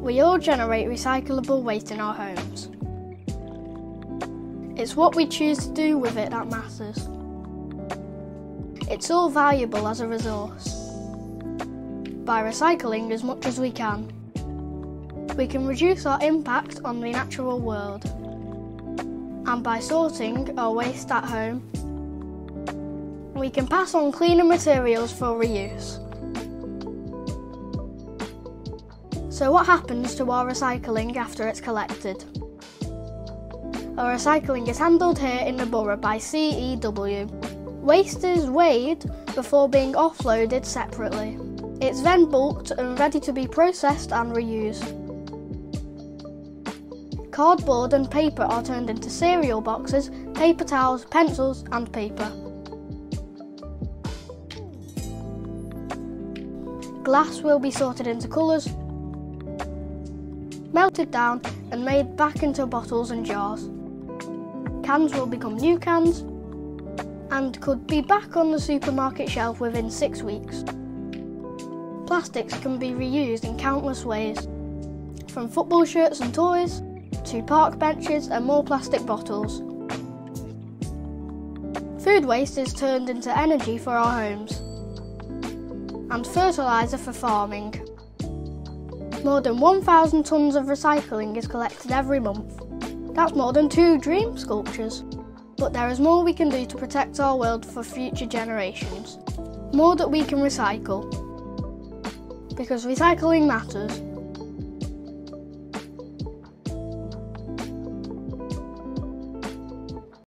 We all generate recyclable waste in our homes. It's what we choose to do with it that matters. It's all valuable as a resource. By recycling as much as we can, we can reduce our impact on the natural world. And by sorting our waste at home, we can pass on cleaner materials for reuse. So what happens to our recycling after it's collected? Our recycling is handled here in the borough by CEW. Waste is weighed before being offloaded separately. It's then bulked and ready to be processed and reused. Cardboard and paper are turned into cereal boxes, paper towels, pencils and paper. Glass will be sorted into colours, melted down and made back into bottles and jars. Cans will become new cans and could be back on the supermarket shelf within six weeks. Plastics can be reused in countless ways, from football shirts and toys to park benches and more plastic bottles. Food waste is turned into energy for our homes and fertiliser for farming. More than 1,000 tonnes of recycling is collected every month. That's more than two dream sculptures. But there is more we can do to protect our world for future generations. More that we can recycle. Because recycling matters.